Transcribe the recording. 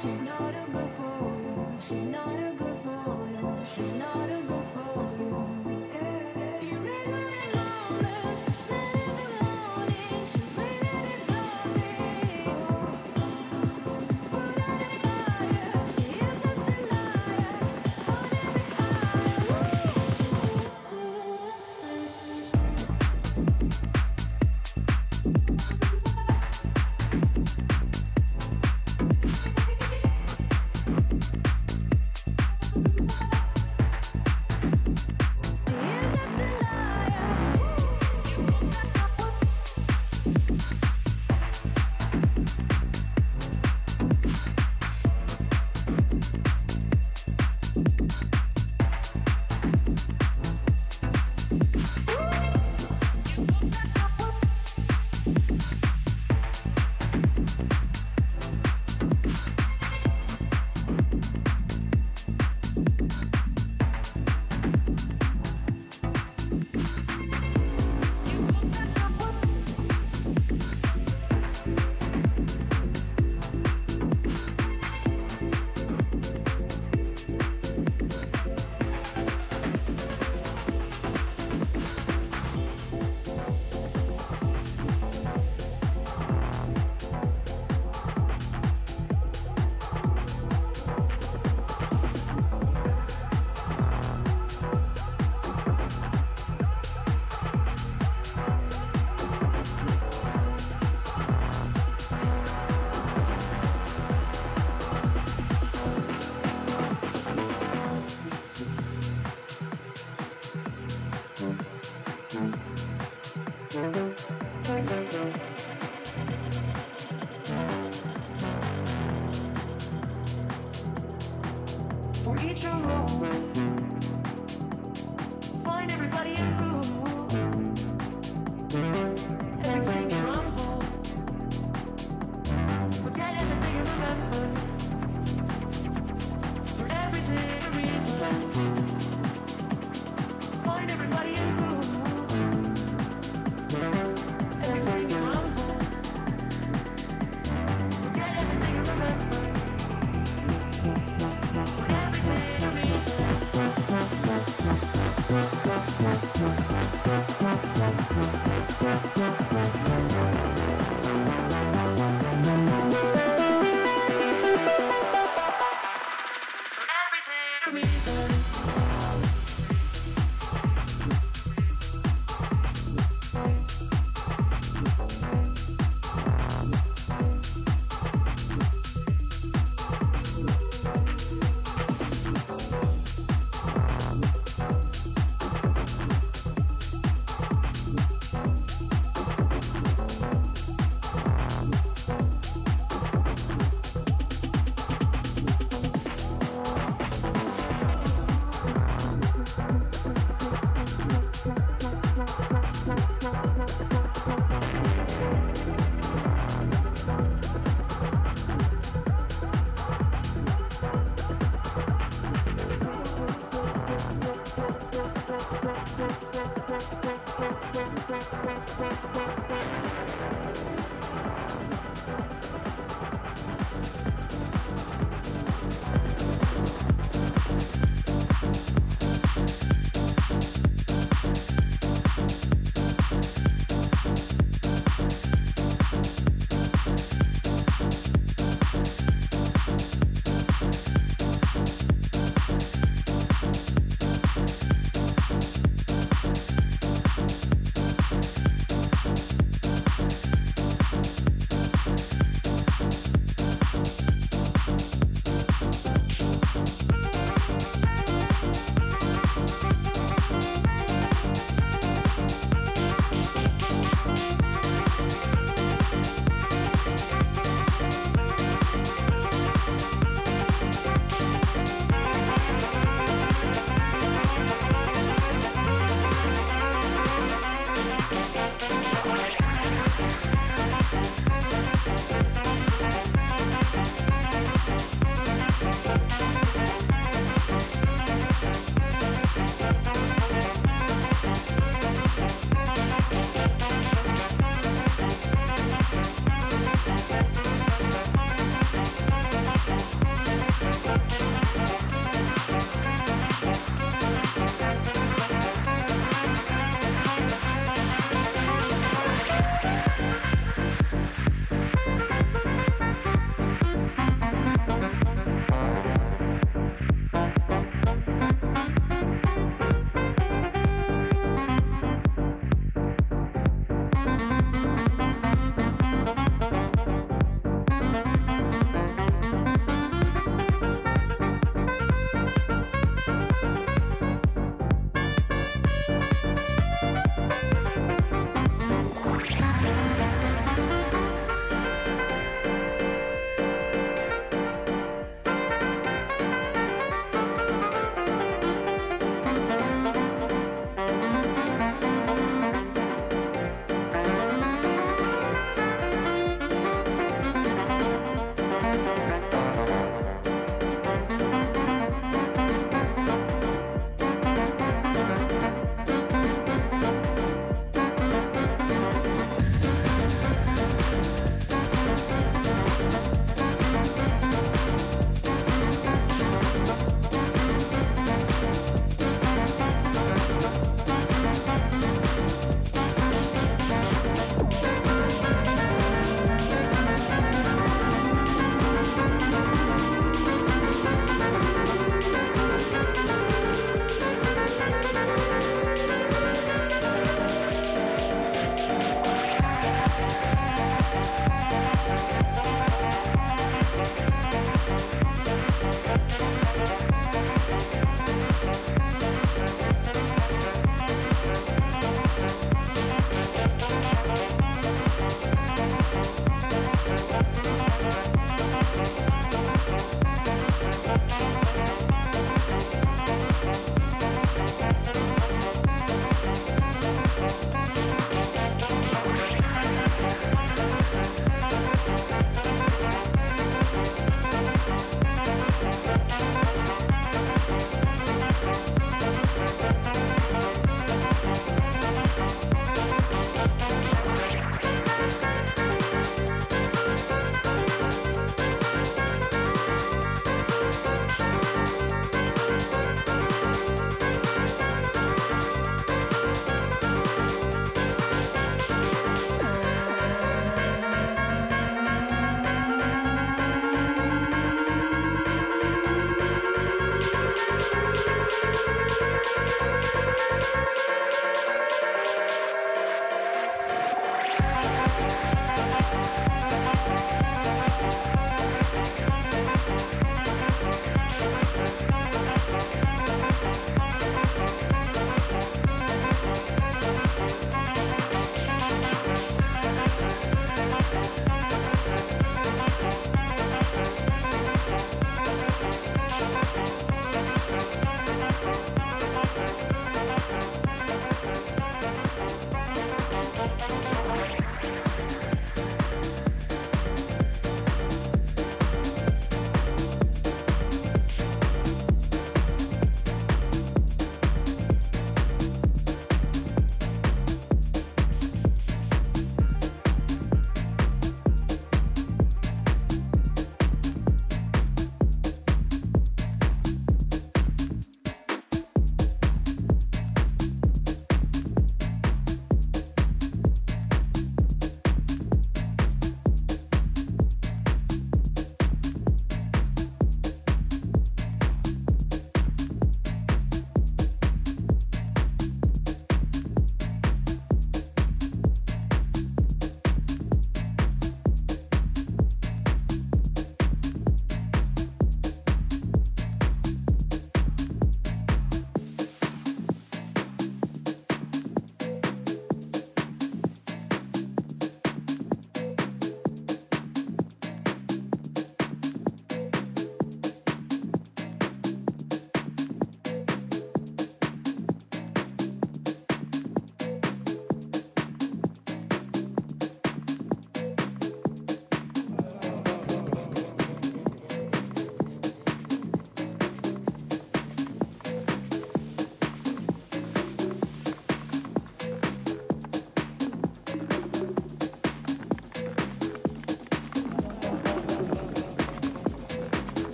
She's not a good photo. She's not a good photo. She's not a good photo.